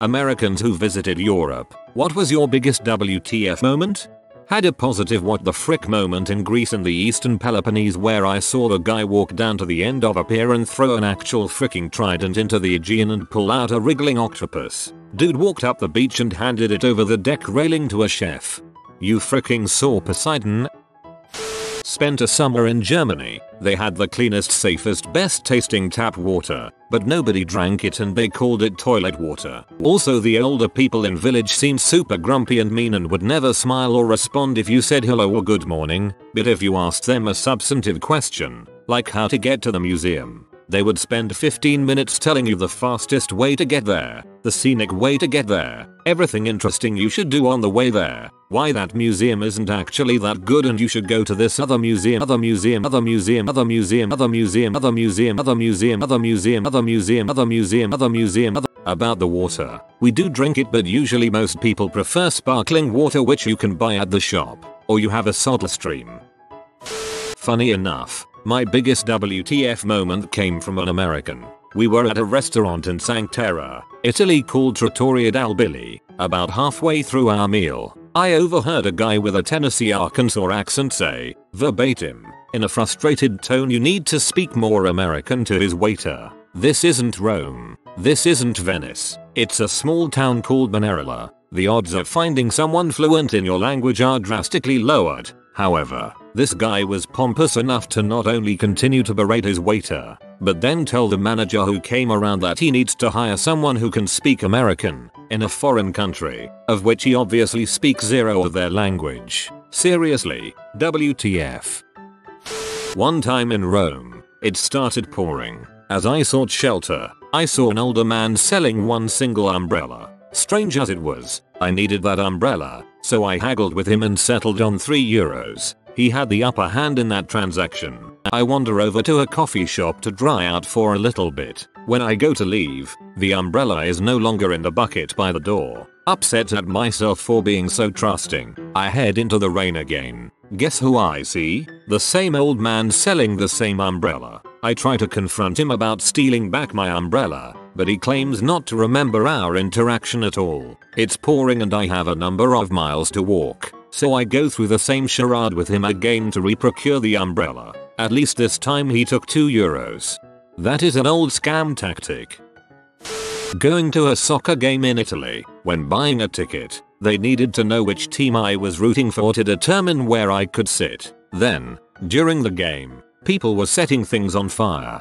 Americans who visited Europe, what was your biggest WTF moment? Had a positive what the frick moment in Greece and the eastern Peloponnese where I saw a guy walk down to the end of a pier and throw an actual fricking trident into the Aegean and pull out a wriggling octopus. Dude walked up the beach and handed it over the deck railing to a chef. You fricking saw Poseidon? Spent a summer in Germany. They had the cleanest, safest, best tasting tap water, but nobody drank it and they called it toilet water. Also the older people in village seemed super grumpy and mean and would never smile or respond if you said hello or good morning, but if you asked them a substantive question, like how to get to the museum, they would spend 15 minutes telling you the fastest way to get there, the scenic way to get there, everything interesting you should do on the way there, why that museum isn't actually that good and you should go to this other museum, other museum, other museum, other museum, other museum, other museum, other museum, other museum, other museum, other museum, other museum, other about the water. We do drink it but usually most people prefer sparkling water which you can buy at the shop, or you have a soda stream. Funny enough, my biggest WTF moment came from an American. We were at a restaurant in Cinque Terre, Italy called Trattoria del Billy. About halfway through our meal, I overheard a guy with a Tennessee Arkansas accent say, verbatim, in a frustrated tone you need to speak more American to his waiter. This isn't Rome. This isn't Venice. It's a small town called Manarola. The odds of finding someone fluent in your language are drastically lowered. However, this guy was pompous enough to not only continue to berate his waiter, but then tell the manager who came around that he needs to hire someone who can speak American in a foreign country, of which he obviously speaks zero of their language. Seriously, WTF. One time in Rome, it started pouring. As I sought shelter, I saw an older man selling one single umbrella. Strange as it was, I needed that umbrella, so I haggled with him and settled on 3 euros. He had the upper hand in that transaction. I wander over to a coffee shop to dry out for a little bit. When I go to leave, the umbrella is no longer in the bucket by the door. Upset at myself for being so trusting, I head into the rain again. Guess who I see? The same old man selling the same umbrella. I try to confront him about stealing back my umbrella, but he claims not to remember our interaction at all. It's pouring and I have a number of miles to walk. So I go through the same charade with him again to reprocure the umbrella. At least this time he took 2 euros. That is an old scam tactic. Going to a soccer game in Italy, when buying a ticket, they needed to know which team I was rooting for to determine where I could sit. Then, during the game, people were setting things on fire.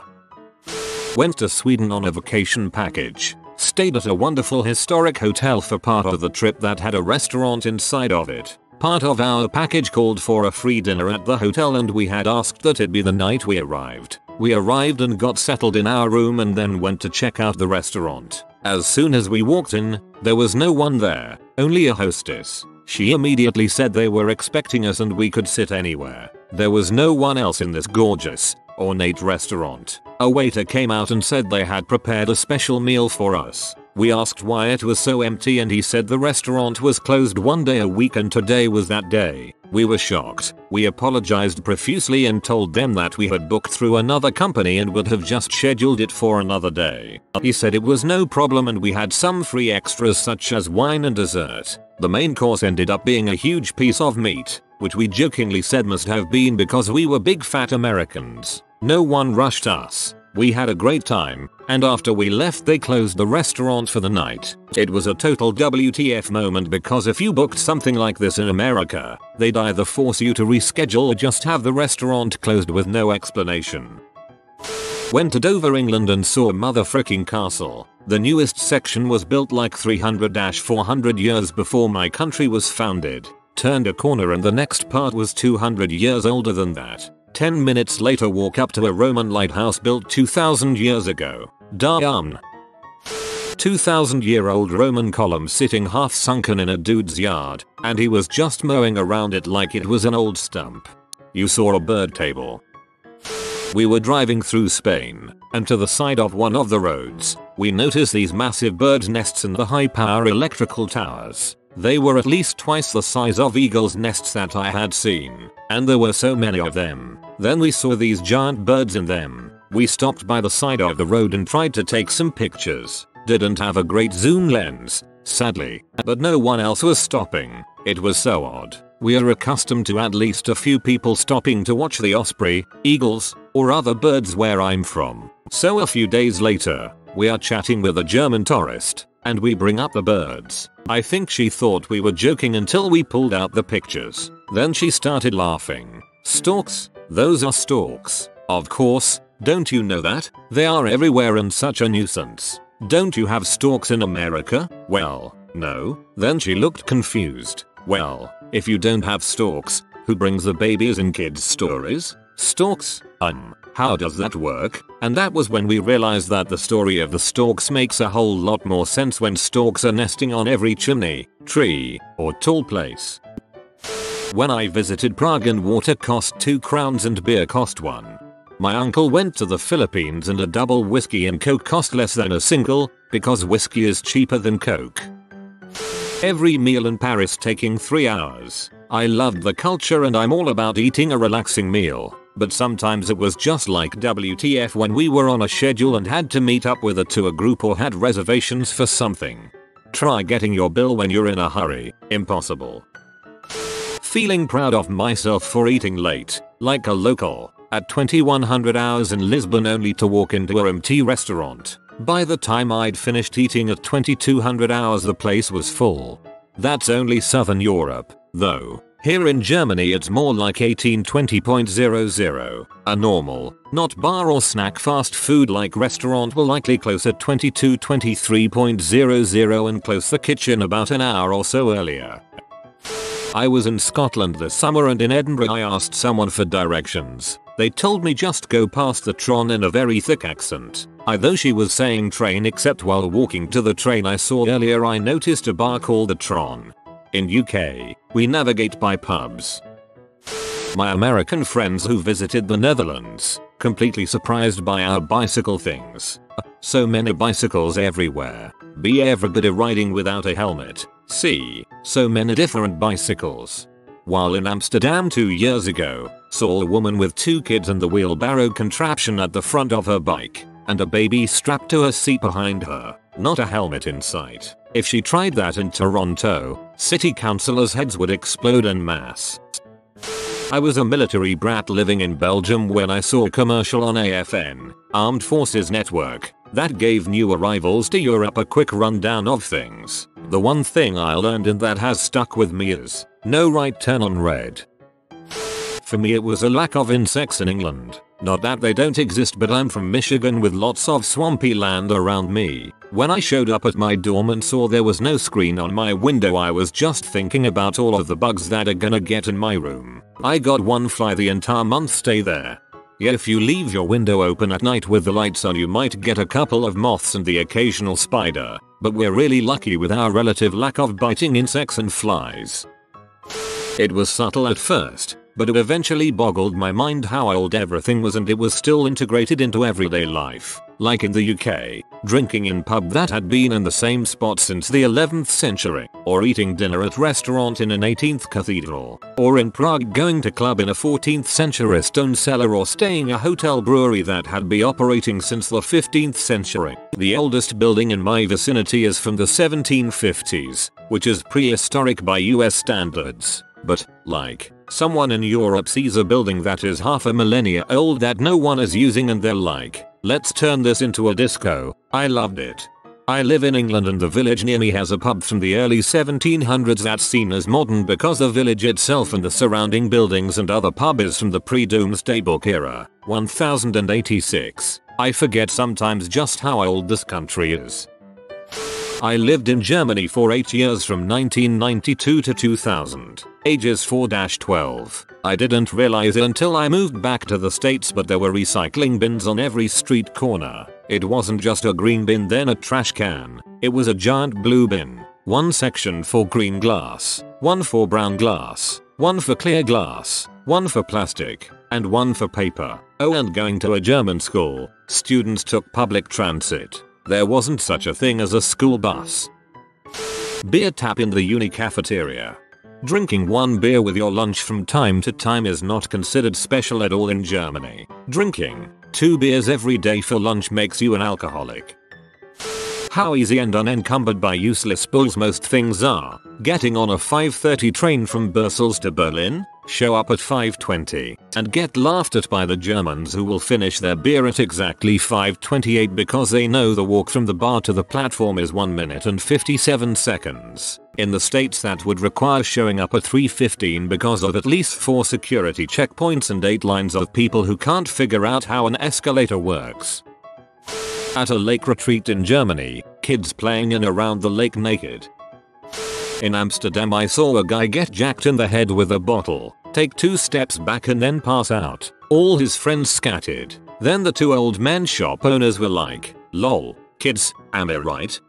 Went to Sweden on a vacation package. Stayed at a wonderful historic hotel for part of the trip that had a restaurant inside of it. Part of our package called for a free dinner at the hotel and we had asked that it be the night we arrived. We arrived and got settled in our room and then went to check out the restaurant. As soon as we walked in, there was no one there, only a hostess. She immediately said they were expecting us and we could sit anywhere. There was no one else in this gorgeous, ornate restaurant. A waiter came out and said they had prepared a special meal for us. We asked why it was so empty and he said the restaurant was closed one day a week and today was that day. We were shocked. We apologized profusely and told them that we had booked through another company and would have just scheduled it for another day. He said it was no problem and we had some free extras such as wine and dessert. The main course ended up being a huge piece of meat, which we jokingly said must have been because we were big fat Americans. No one rushed us. We had a great time, and after we left they closed the restaurant for the night. It was a total WTF moment because if you booked something like this in America, they'd either force you to reschedule or just have the restaurant closed with no explanation. Went to Dover, England and saw Mother Fricking Castle. The newest section was built like 300-400 years before my country was founded. Turned a corner and the next part was 200 years older than that. 10 minutes later walk up to a Roman lighthouse built 2000 years ago. Darn. 2000 year old Roman column sitting half sunken in a dude's yard, and he was just mowing around it like it was an old stump. You saw a bird table. We were driving through Spain, and to the side of one of the roads, we noticed these massive bird nests in the high power electrical towers. They were at least twice the size of eagle's nests that I had seen, and there were so many of them. Then we saw these giant birds in them. We stopped by the side of the road and tried to take some pictures. Didn't have a great zoom lens, sadly, but no one else was stopping. It was so odd. We are accustomed to at least a few people stopping to watch the osprey, eagles, or other birds where I'm from. So a few days later, we are chatting with a German tourist, and we bring up the birds. I think she thought we were joking until we pulled out the pictures. Then she started laughing. Storks? Those are storks. Of course, don't you know that? They are everywhere and such a nuisance. Don't you have storks in America? Well, no. Then she looked confused. Well, if you don't have storks, who brings the babies in kids stories? Storks? Um, how does that work? And that was when we realized that the story of the storks makes a whole lot more sense when storks are nesting on every chimney, tree, or tall place. When I visited Prague and water cost 2 crowns and beer cost 1. My uncle went to the Philippines and a double whiskey and coke cost less than a single, because whiskey is cheaper than coke. Every meal in Paris taking 3 hours. I loved the culture and I'm all about eating a relaxing meal, but sometimes it was just like WTF when we were on a schedule and had to meet up with a tour group or had reservations for something. Try getting your bill when you're in a hurry. Impossible. Feeling proud of myself for eating late, like a local, at 2100 hours in Lisbon only to walk into a empty restaurant. By the time I'd finished eating at 2200 hours the place was full. That's only southern Europe, though. Here in Germany it's more like 1820.00. A normal, not bar or snack fast food like restaurant will likely close at 2223.00 and close the kitchen about an hour or so earlier. I was in Scotland this summer and in Edinburgh I asked someone for directions. They told me just go past the Tron in a very thick accent. I though she was saying train except while walking to the train I saw earlier I noticed a bar called the Tron. In UK, we navigate by pubs. My American friends who visited the Netherlands, completely surprised by our bicycle things. So many bicycles everywhere. B everybody riding without a helmet. C. So many different bicycles. While in Amsterdam two years ago, saw a woman with two kids and the wheelbarrow contraption at the front of her bike, and a baby strapped to her seat behind her, not a helmet in sight. If she tried that in Toronto, city councillors' heads would explode en masse. I was a military brat living in Belgium when I saw a commercial on AFN, Armed Forces Network, that gave new arrivals to Europe a quick rundown of things. The one thing I learned and that has stuck with me is, no right turn on red. For me it was a lack of insects in England. Not that they don't exist but I'm from Michigan with lots of swampy land around me. When I showed up at my dorm and saw there was no screen on my window I was just thinking about all of the bugs that are gonna get in my room. I got one fly the entire month stay there. Yeah if you leave your window open at night with the lights on you might get a couple of moths and the occasional spider, but we're really lucky with our relative lack of biting insects and flies. It was subtle at first, but it eventually boggled my mind how old everything was and it was still integrated into everyday life. Like in the UK, drinking in pub that had been in the same spot since the 11th century, or eating dinner at restaurant in an 18th cathedral, or in Prague going to club in a 14th century stone cellar or staying a hotel brewery that had been operating since the 15th century. The oldest building in my vicinity is from the 1750s, which is prehistoric by US standards. But, like, someone in Europe sees a building that is half a millennia old that no one is using and they're like, let's turn this into a disco. I loved it. I live in England and the village near me has a pub from the early 1700s that's seen as modern because the village itself and the surrounding buildings and other pub is from the pre-Domesday Book era, 1086. I forget sometimes just how old this country is. I lived in Germany for 8 years from 1992 to 2000, ages 4-12. I didn't realize it until I moved back to the states but there were recycling bins on every street corner. It wasn't just a green bin then a trash can, it was a giant blue bin. One section for green glass, one for brown glass, one for clear glass, one for plastic, and one for paper. Oh and going to a German school, students took public transit. There wasn't such a thing as a school bus. Beer tap in the uni cafeteria. Drinking one beer with your lunch from time to time is not considered special at all in Germany. Drinking two beers every day for lunch makes you an alcoholic. How easy and unencumbered by useless bulls most things are. Getting on a 5.30 train from Brussels to Berlin, show up at 5.20, and get laughed at by the Germans who will finish their beer at exactly 5.28 because they know the walk from the bar to the platform is 1 minute and 57 seconds. In the states that would require showing up at 3.15 because of at least 4 security checkpoints and 8 lines of people who can't figure out how an escalator works. At a lake retreat in Germany, kids playing in around the lake naked. In Amsterdam I saw a guy get jacked in the head with a bottle, take two steps back and then pass out. All his friends scattered. Then the two old men shop owners were like, lol, kids, am I right?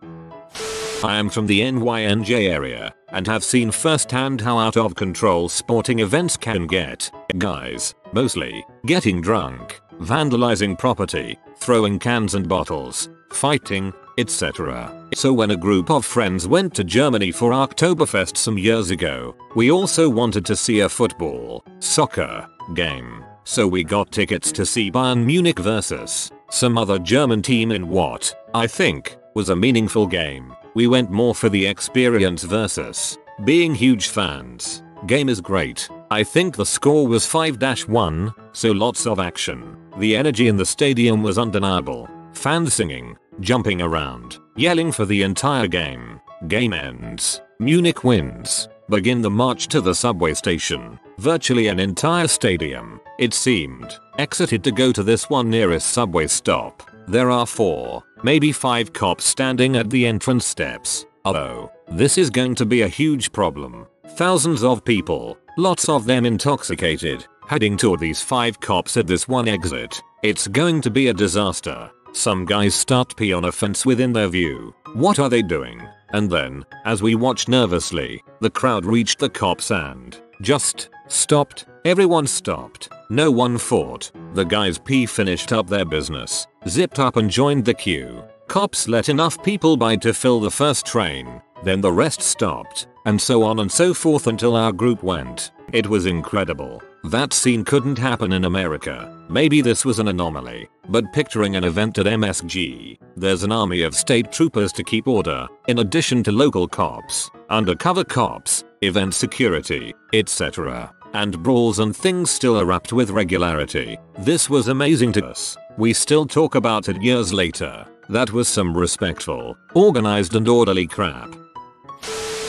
I am from the NYNJ area and have seen firsthand how out of control sporting events can get. Guys, mostly, getting drunk, vandalizing property, throwing cans and bottles, fighting, etc. So when a group of friends went to Germany for Oktoberfest some years ago, we also wanted to see a football, soccer, game. So we got tickets to see Bayern Munich versus some other German team in what, I think, was a meaningful game. We went more for the experience versus being huge fans. Game is great. I think the score was 5-1, so lots of action. The energy in the stadium was undeniable. Fans singing, jumping around, yelling for the entire game. Game ends. Munich wins. Begin the march to the subway station. Virtually an entire stadium, it seemed, exited to go to this one nearest subway stop. There are four, maybe five cops standing at the entrance steps. Oh, this is going to be a huge problem. Thousands of people, lots of them intoxicated, heading toward these five cops at this one exit. It's going to be a disaster. Some guys start pee on a fence within their view. What are they doing? And then, as we watched nervously, the crowd reached the cops and just stopped. Everyone stopped. No one fought. The guys pee finished up their business, zipped up and joined the queue. Cops let enough people by to fill the first train. Then the rest stopped, and so on and so forth until our group went. It was incredible. That scene couldn't happen in America. Maybe this was an anomaly, but picturing an event at MSG, there's an army of state troopers to keep order, in addition to local cops, undercover cops, event security, etc. And brawls and things still erupt with regularity. This was amazing to us. We still talk about it years later. That was some respectful, organized and orderly crap.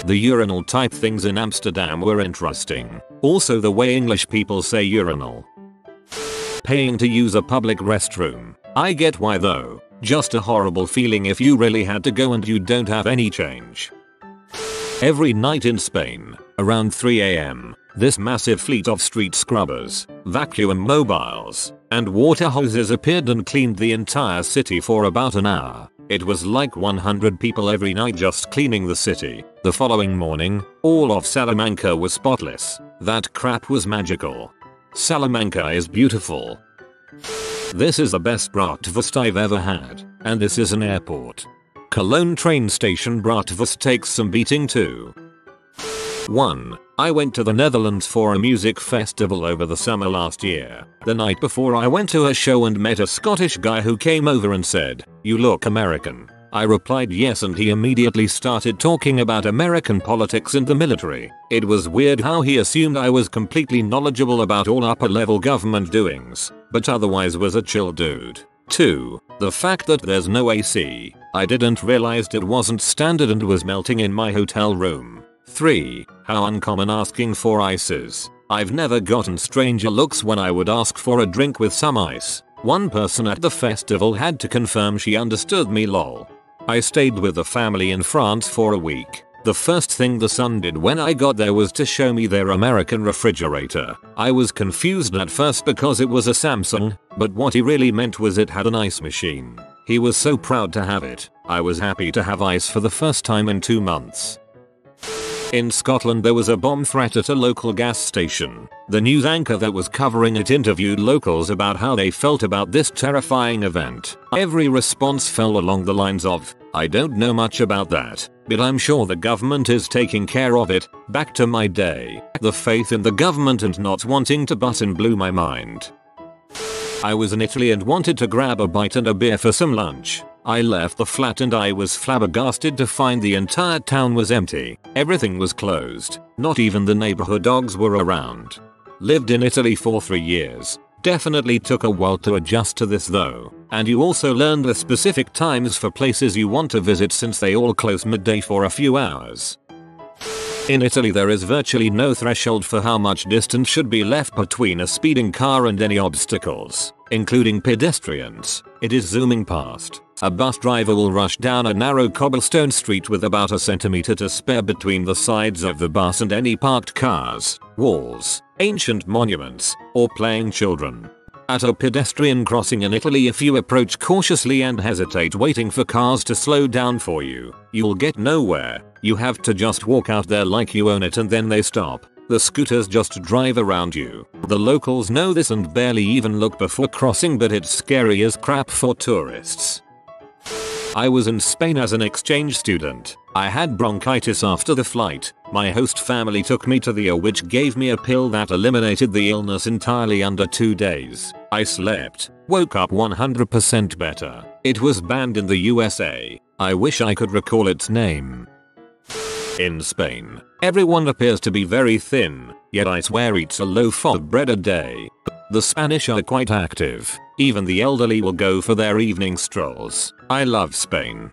The urinal type things in Amsterdam were interesting. Also the way English people say urinal. Paying to use a public restroom. I get why though. Just a horrible feeling if you really had to go and you don't have any change. Every night in Spain, around 3am, this massive fleet of street scrubbers, vacuum mobiles, and water hoses appeared and cleaned the entire city for about an hour. It was like 100 people every night just cleaning the city. The following morning, all of Salamanca was spotless. That crap was magical. Salamanca is beautiful. This is the best bratwurst I've ever had, and this is an airport. Cologne train station bratwurst takes some beating too. 1. I went to the Netherlands for a music festival over the summer last year. The night before I went to a show and met a Scottish guy who came over and said, you look American. I replied yes and he immediately started talking about American politics and the military. It was weird how he assumed I was completely knowledgeable about all upper level government doings, but otherwise was a chill dude. 2. The fact that there's no AC. I didn't realize it wasn't standard and was melting in my hotel room. 3. How uncommon asking for ice is. I've never gotten stranger looks when I would ask for a drink with some ice. One person at the festival had to confirm she understood me lol. I stayed with the family in France for a week. The first thing the son did when I got there was to show me their American refrigerator. I was confused at first because it was a Samsung, but what he really meant was it had an ice machine. He was so proud to have it. I was happy to have ice for the first time in two months. In Scotland there was a bomb threat at a local gas station. The news anchor that was covering it interviewed locals about how they felt about this terrifying event. Every response fell along the lines of, I don't know much about that, but I'm sure the government is taking care of it. Back to my day. The faith in the government and not wanting to button blew my mind. I was in Italy and wanted to grab a bite and a beer for some lunch. I left the flat and I was flabbergasted to find the entire town was empty. Everything was closed. Not even the neighborhood dogs were around. Lived in Italy for 3 years. Definitely took a while to adjust to this though. And you also learn the specific times for places you want to visit since they all close midday for a few hours. In Italy there is virtually no threshold for how much distance should be left between a speeding car and any obstacles, including pedestrians. It is zooming past. A bus driver will rush down a narrow cobblestone street with about a centimeter to spare between the sides of the bus and any parked cars, walls, ancient monuments, or playing children. At a pedestrian crossing in Italy if you approach cautiously and hesitate waiting for cars to slow down for you, you'll get nowhere. You have to just walk out there like you own it and then they stop. The scooters just drive around you. The locals know this and barely even look before crossing but it's scary as crap for tourists. I was in Spain as an exchange student. I had bronchitis after the flight. My host family took me to the O which gave me a pill that eliminated the illness entirely under 2 days. I slept, woke up 100% better. It was banned in the USA. I wish I could recall its name. In Spain, everyone appears to be very thin, yet I swear eats a loaf of bread a day. The Spanish are quite active. Even the elderly will go for their evening strolls. I love Spain.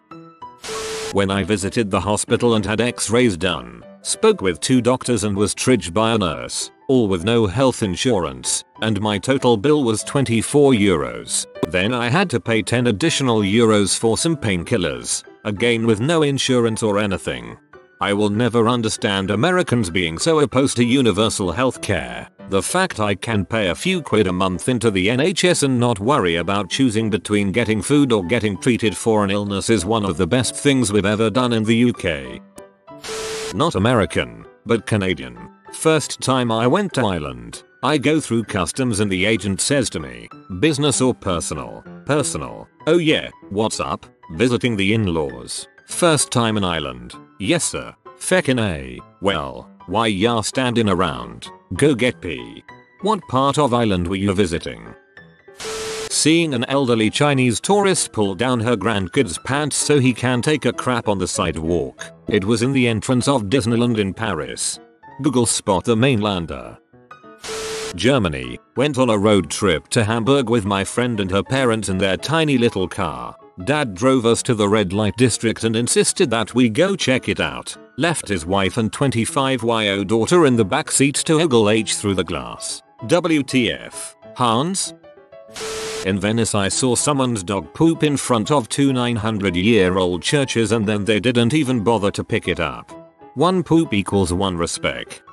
When I visited the hospital and had x-rays done, spoke with two doctors and was triaged by a nurse, all with no health insurance, and my total bill was 24 euros. Then I had to pay 10 additional euros for some painkillers, again with no insurance or anything. I will never understand Americans being so opposed to universal health care. The fact I can pay a few quid a month into the NHS and not worry about choosing between getting food or getting treated for an illness is one of the best things we've ever done in the UK. Not American, but Canadian. First time I went to Ireland, I go through customs and the agent says to me, business or personal? Personal. Oh yeah, what's up? Visiting the in-laws. First time in Ireland. Yes sir. Feckin' A. Well, why ya standing around? Go get pee. What part of Ireland were you visiting? Seeing an elderly Chinese tourist pull down her grandkid's pants so he can take a crap on the sidewalk. It was in the entrance of Disneyland in Paris. Google spot the mainlander. Germany, went on a road trip to Hamburg with my friend and her parents in their tiny little car. Dad drove us to the red light district and insisted that we go check it out. Left his wife and 25yo daughter in the back seat to ogle H through the glass. WTF. Hans? In Venice I saw someone's dog poop in front of two 900 year old churches and then they didn't even bother to pick it up. One poop equals one respect.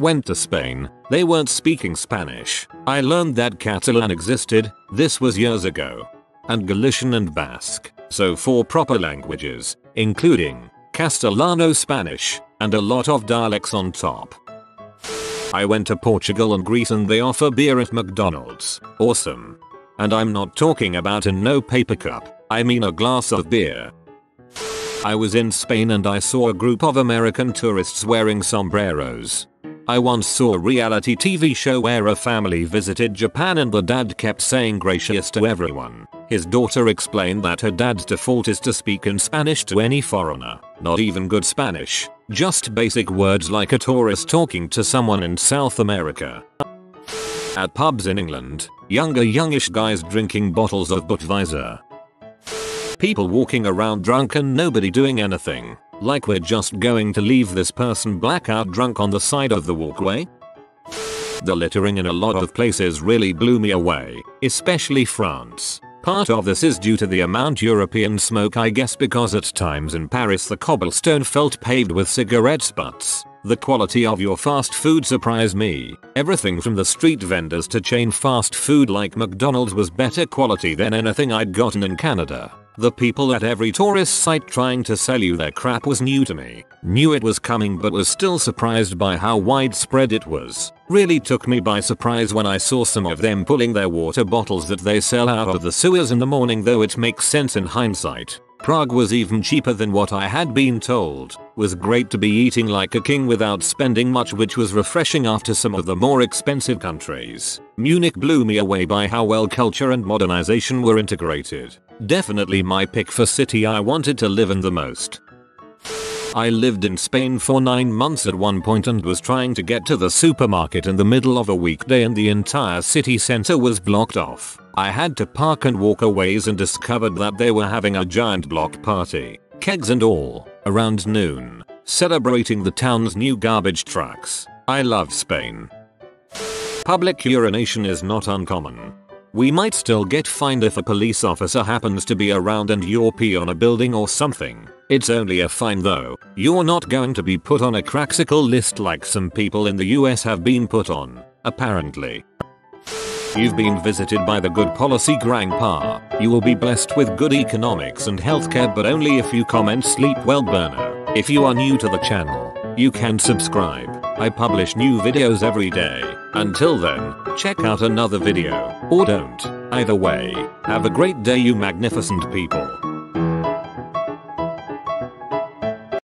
Went to Spain, they weren't speaking Spanish. I learned that Catalan existed, this was years ago and Galician and Basque, so four proper languages, including Castellano Spanish, and a lot of dialects on top. I went to Portugal and Greece and they offer beer at McDonald's. Awesome. And I'm not talking about a no paper cup, I mean a glass of beer. I was in Spain and I saw a group of American tourists wearing sombreros. I once saw a reality TV show where a family visited Japan and the dad kept saying gracias to everyone. His daughter explained that her dad's default is to speak in Spanish to any foreigner. Not even good Spanish. Just basic words like a tourist talking to someone in South America. At pubs in England, younger youngish guys drinking bottles of Budweiser. People walking around drunk and nobody doing anything. Like we're just going to leave this person blackout drunk on the side of the walkway? The littering in a lot of places really blew me away, especially France. Part of this is due to the amount European smoke I guess because at times in Paris the cobblestone felt paved with cigarette butts. The quality of your fast food surprised me. Everything from the street vendors to chain fast food like McDonald's was better quality than anything I'd gotten in Canada. The people at every tourist site trying to sell you their crap was new to me. Knew it was coming but was still surprised by how widespread it was. Really took me by surprise when I saw some of them pulling their water bottles that they sell out of the sewers in the morning though it makes sense in hindsight. Prague was even cheaper than what I had been told. Was great to be eating like a king without spending much which was refreshing after some of the more expensive countries. Munich blew me away by how well culture and modernization were integrated. Definitely my pick for city I wanted to live in the most. I lived in Spain for 9 months at one point and was trying to get to the supermarket in the middle of a weekday and the entire city center was blocked off. I had to park and walk a ways and discovered that they were having a giant block party, kegs and all, around noon, celebrating the town's new garbage trucks. I love Spain. Public urination is not uncommon. We might still get fined if a police officer happens to be around and you're pee on a building or something. It's only a fine though. You're not going to be put on a craxical list like some people in the US have been put on, apparently. You've been visited by the good policy grandpa. You will be blessed with good economics and healthcare but only if you comment sleep well burner. If you are new to the channel, you can subscribe. I publish new videos every day. Until then, check out another video. Or don't. Either way, have a great day you magnificent people.